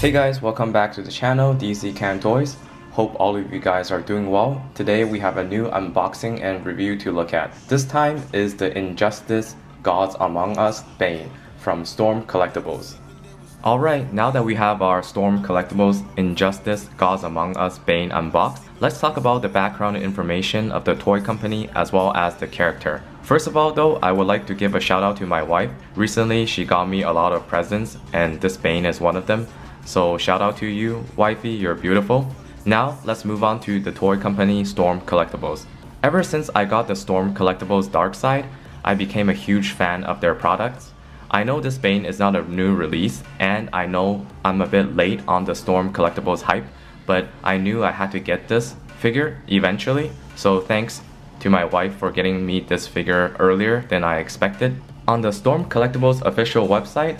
Hey guys, welcome back to the channel Dzkan Toys. Hope all of you guys are doing well. Today we have a new unboxing and review to look at. This time is the Injustice Gods Among Us Bane from Storm Collectibles. Alright, now that we have our Storm Collectibles Injustice Gods Among Us Bane unboxed, let's talk about the background information of the toy company as well as the character. First of all though, I would like to give a shout out to my wife. Recently she got me a lot of presents and this Bane is one of them. So shout out to you, wifey, you're beautiful. Now let's move on to the toy company Storm Collectibles. Ever since I got the Storm Collectibles Darkseid, I became a huge fan of their products. I know this Bane is not a new release, and I know I'm a bit late on the Storm Collectibles hype, but I knew I had to get this figure eventually, so thanks to my wife for getting me this figure earlier than I expected. On the Storm Collectibles official website,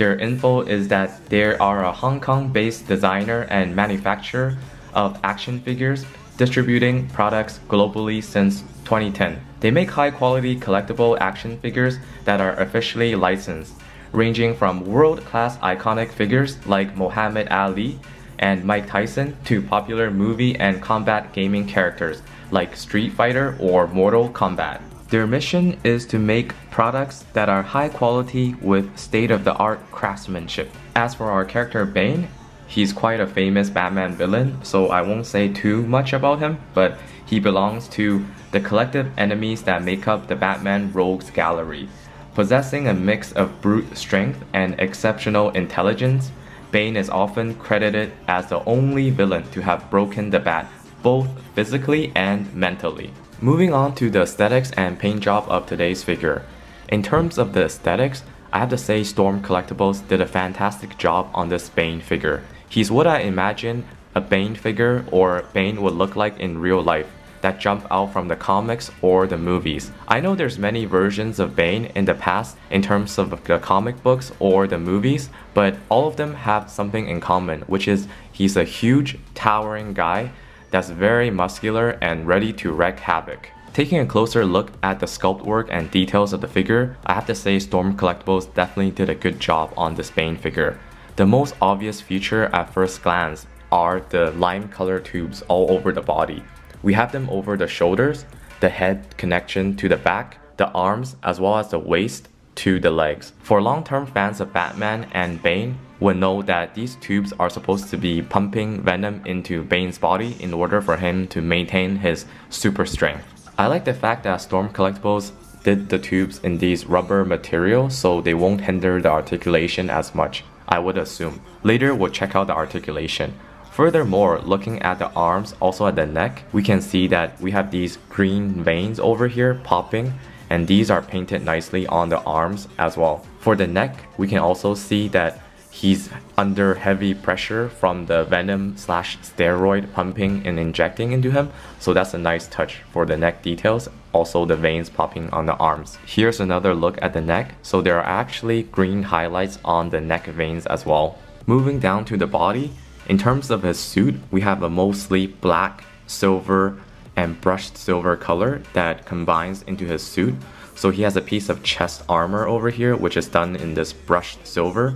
their info is that they are a Hong Kong-based designer and manufacturer of action figures, distributing products globally since 2010. They make high-quality collectible action figures that are officially licensed, ranging from world-class iconic figures like Muhammad Ali and Mike Tyson to popular movie and combat gaming characters like Street Fighter or Mortal Kombat. Their mission is to make products that are high quality with state-of-the-art craftsmanship. As for our character Bane, he's quite a famous Batman villain, so I won't say too much about him, but he belongs to the collective enemies that make up the Batman Rogues Gallery. Possessing a mix of brute strength and exceptional intelligence, Bane is often credited as the only villain to have broken the Bat both physically and mentally. Moving on to the aesthetics and paint job of today's figure. In terms of the aesthetics, I have to say Storm Collectibles did a fantastic job on this Bane figure. He's what I imagine a Bane figure or Bane would look like in real life that jump out from the comics or the movies. I know there's many versions of Bane in the past in terms of the comic books or the movies, but all of them have something in common, which is he's a huge, towering guy that's very muscular and ready to wreak havoc. Taking a closer look at the sculpt work and details of the figure, I have to say Storm Collectibles definitely did a good job on this Bane figure. The most obvious feature at first glance are the lime color tubes all over the body. We have them over the shoulders, the head connection to the back, the arms, as well as the waist to the legs. For long-term fans of Batman and Bane, would know that these tubes are supposed to be pumping venom into Bane's body in order for him to maintain his super strength. I like the fact that Storm Collectibles did the tubes in these rubber material so they won't hinder the articulation as much, I would assume. Later we'll check out the articulation. Furthermore, looking at the arms, also at the neck, we can see that we have these green veins over here popping and these are painted nicely on the arms as well. For the neck, we can also see that he's under heavy pressure from the venom slash steroid pumping and injecting into him. So that's a nice touch for the neck details. Also the veins popping on the arms. Here's another look at the neck. So there are actually green highlights on the neck veins as well. Moving down to the body in terms of his suit we have a mostly black silver and brushed silver color that combines into his suit so he has a piece of chest armor over here which is done in this brushed silver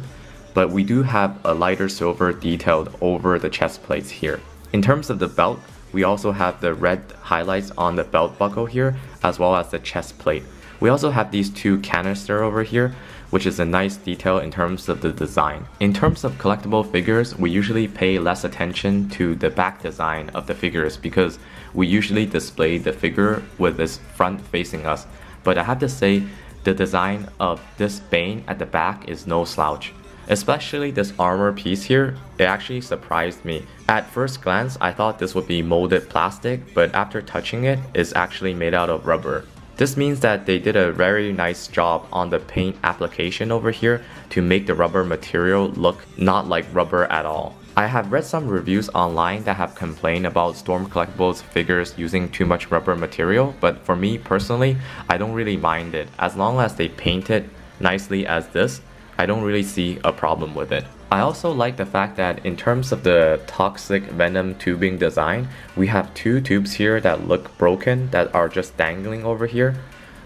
but we do have a lighter silver detailed over the chest plates here. In terms of the belt, we also have the red highlights on the belt buckle here, as well as the chest plate. We also have these two canister over here, which is a nice detail in terms of the design. In terms of collectible figures, we usually pay less attention to the back design of the figures because we usually display the figure with its front facing us. But I have to say, the design of this Bane at the back is no slouch. Especially this armor piece here, it actually surprised me. At first glance, I thought this would be molded plastic, but after touching it, it's actually made out of rubber. This means that they did a very nice job on the paint application over here to make the rubber material look not like rubber at all. I have read some reviews online that have complained about Storm Collectibles figures using too much rubber material, but for me personally, I don't really mind it as long as they paint it nicely as this I don't really see a problem with it. I also like the fact that in terms of the toxic venom tubing design, we have two tubes here that look broken that are just dangling over here.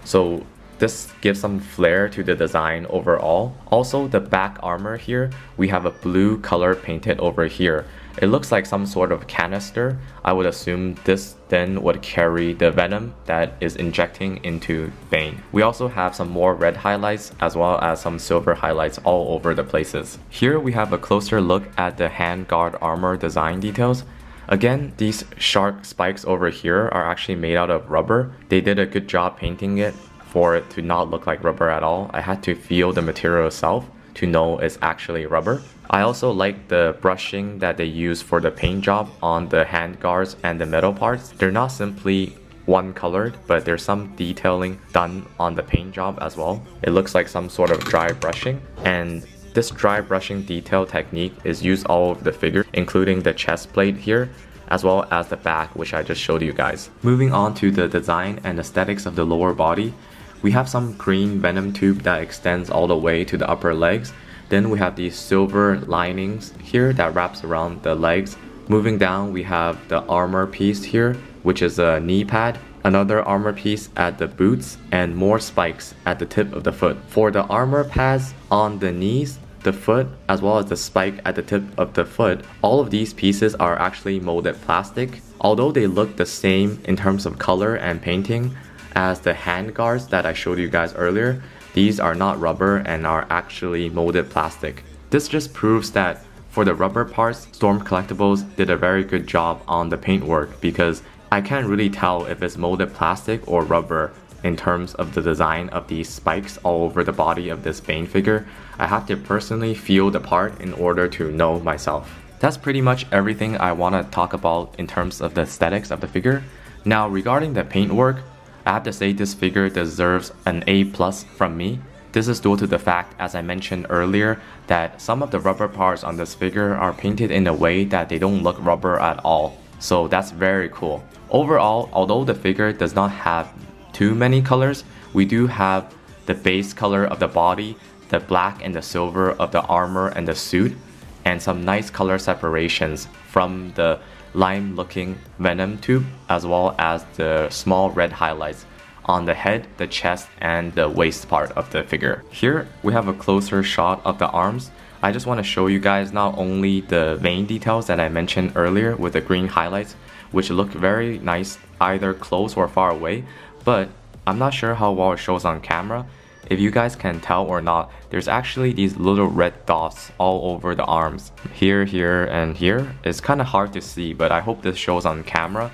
So This gives some flair to the design overall. Also, the back armor here, we have a blue color painted over here. It looks like some sort of canister. I would assume this then would carry the venom that is injecting into Bane. We also have some more red highlights as well as some silver highlights all over the places. Here we have a closer look at the handguard armor design details. Again, these shark spikes over here are actually made out of rubber. They did a good job painting it for it to not look like rubber at all. I had to feel the material itself to know it's actually rubber. I also like the brushing that they use for the paint job on the hand guards and the metal parts. They're not simply one colored, but there's some detailing done on the paint job as well. It looks like some sort of dry brushing and this dry brushing detail technique is used all over the figure, including the chest plate here, as well as the back, which I just showed you guys. Moving on to the design and aesthetics of the lower body, we have some green venom tube that extends all the way to the upper legs, then we have these silver linings here that wraps around the legs. Moving down, we have the armor piece here, which is a knee pad, another armor piece at the boots, and more spikes at the tip of the foot. For the armor pads on the knees, the foot, as well as the spike at the tip of the foot, all of these pieces are actually molded plastic. Although they look the same in terms of color and painting as the hand guards that I showed you guys earlier, these are not rubber and are actually molded plastic. This just proves that for the rubber parts, Storm Collectibles did a very good job on the paintwork because I can't really tell if it's molded plastic or rubber in terms of the design of these spikes all over the body of this Bane figure. I have to personally feel the part in order to know myself. That's pretty much everything I want to talk about in terms of the aesthetics of the figure. Now regarding the paintwork, I have to say this figure deserves an A plus from me. This is due to the fact, as I mentioned earlier, that some of the rubber parts on this figure are painted in a way that they don't look rubber at all. So that's very cool. Overall, although the figure does not have too many colors, we do have the base color of the body, the black and the silver of the armor and the suit, and some nice color separations from the lime looking venom tube as well as the small red highlights on the head, the chest, and the waist part of the figure. Here we have a closer shot of the arms. I just want to show you guys not only the vein details that I mentioned earlier with the green highlights, which look very nice either close or far away, but I'm not sure how well it shows on camera, if you guys can tell or not, there's actually these little red dots all over the arms. Here, here, and here. It's kind of hard to see, but I hope this shows on camera.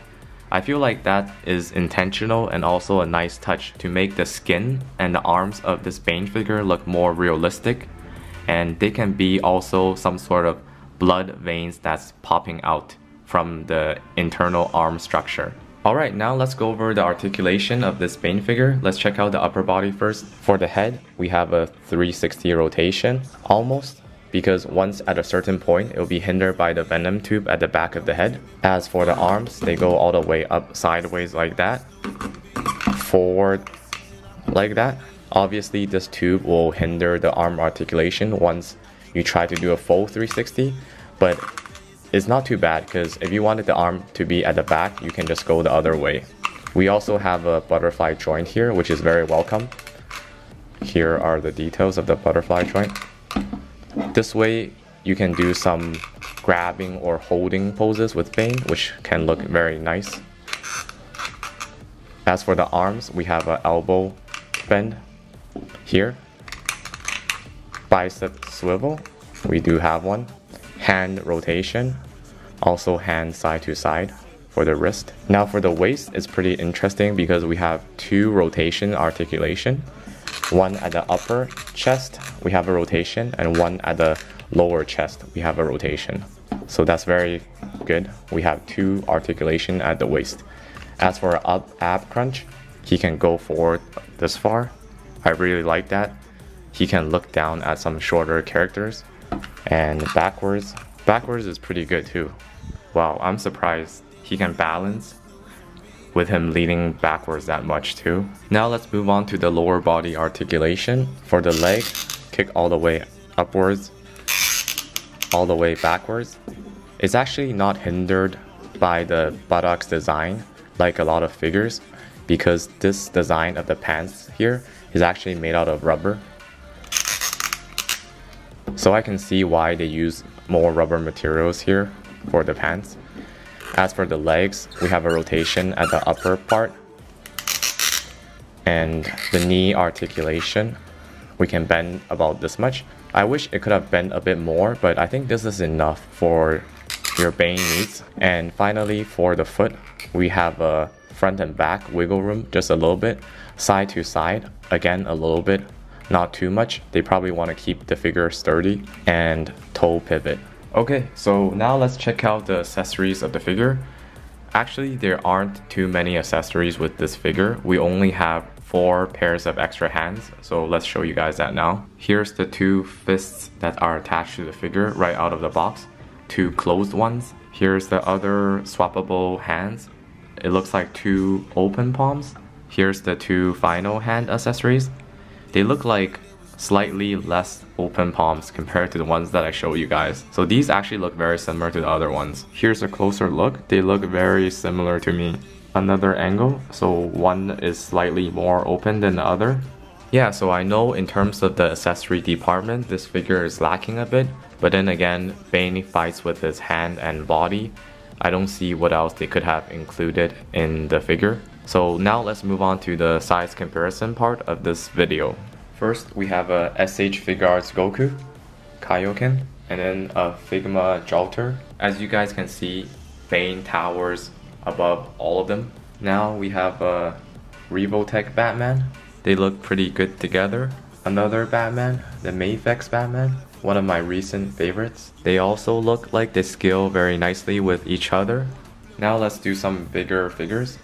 I feel like that is intentional and also a nice touch to make the skin and the arms of this Bane figure look more realistic. And they can be also some sort of blood veins that's popping out from the internal arm structure. Alright, now let's go over the articulation of this Bane figure. Let's check out the upper body first. For the head, we have a 360 rotation, almost, because once at a certain point, it will be hindered by the venom tube at the back of the head. As for the arms, they go all the way up sideways like that, forward like that. Obviously, this tube will hinder the arm articulation once you try to do a full 360, but it's not too bad because if you wanted the arm to be at the back, you can just go the other way. We also have a butterfly joint here, which is very welcome. Here are the details of the butterfly joint. This way, you can do some grabbing or holding poses with Bane, which can look very nice. As for the arms, we have an elbow bend here. Bicep swivel, we do have one. Hand rotation, also hand side to side for the wrist. Now for the waist, it's pretty interesting because we have two rotation articulation. One at the upper chest, we have a rotation, and one at the lower chest, we have a rotation. So that's very good. We have two articulation at the waist. As for up ab crunch, he can go forward this far. I really like that. He can look down at some shorter characters and backwards Backwards is pretty good too. Wow, I'm surprised he can balance with him leaning backwards that much too. Now let's move on to the lower body articulation. For the leg, kick all the way upwards, all the way backwards. It's actually not hindered by the buttocks design like a lot of figures because this design of the pants here is actually made out of rubber. So I can see why they use more rubber materials here for the pants. As for the legs, we have a rotation at the upper part. And the knee articulation we can bend about this much. I wish it could have bent a bit more but I think this is enough for your Bane needs. And finally for the foot we have a front and back wiggle room just a little bit side to side. Again a little bit not too much. They probably want to keep the figure sturdy and toe pivot okay so now let's check out the accessories of the figure actually there aren't too many accessories with this figure we only have four pairs of extra hands. So let's show you guys that now. Here's the two fists that are attached to the figure right out of the box. Two closed ones. Here's the other swappable hands. It looks like two open palms. Here's the two final hand accessories. They look like slightly less open palms compared to the ones that I showed you guys. So these actually look very similar to the other ones. Here's a closer look. They look very similar to me another angle so one is slightly more open than the other yeah so I know in terms of the accessory department this figure is lacking a bit but then again Bane fights with his hand and body I don't see what else they could have included in the figure so now let's move on to the size comparison part of this video first we have a SH Figuarts Goku Kaioken and then a Figma Jalter as you guys can see Bane towers above all of them. Now we have a Revoltech Batman. They look pretty good together. Another Batman, the Mafex Batman, one of my recent favorites. They also look like they scale very nicely with each other. Now let's do some bigger figures.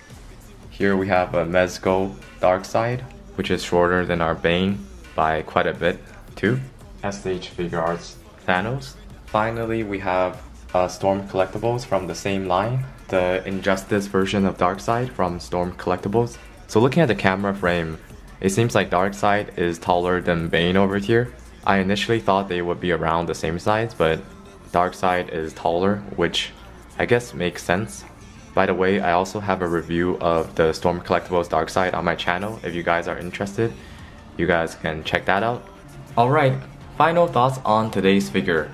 Here we have a Mezco Darkseid, which is shorter than our Bane by quite a bit too. SH Figuarts Thanos. Finally, we have uh, Storm Collectibles from the same line the Injustice version of Darkseid from Storm Collectibles. So looking at the camera frame, it seems like Darkseid is taller than Bane over here. I initially thought they would be around the same size, but Darkseid is taller, which I guess makes sense. By the way, I also have a review of the Storm Collectibles Darkseid on my channel. If you guys are interested, you guys can check that out. Alright, final thoughts on today's figure.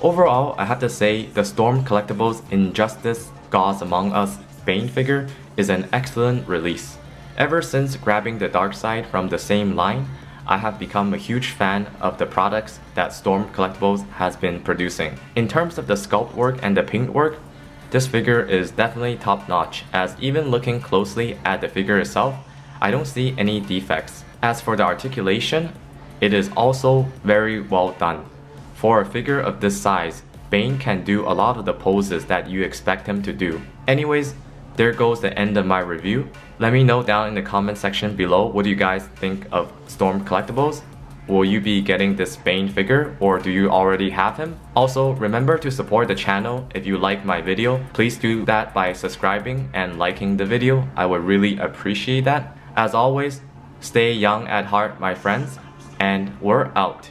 Overall, I have to say the Storm Collectibles Injustice Gods Among Us Bane figure is an excellent release. Ever since grabbing the Darkseid from the same line, I have become a huge fan of the products that Storm Collectibles has been producing. In terms of the sculpt work and the paint work, this figure is definitely top notch as even looking closely at the figure itself, I don't see any defects. As for the articulation, it is also very well done. For a figure of this size, Bane can do a lot of the poses that you expect him to do. Anyways, there goes the end of my review. Let me know down in the comment section below what you guys think of Storm Collectibles. Will you be getting this Bane figure or do you already have him? Also, remember to support the channel if you like my video. Please do that by subscribing and liking the video. I would really appreciate that. As always, stay young at heart my friends and we're out.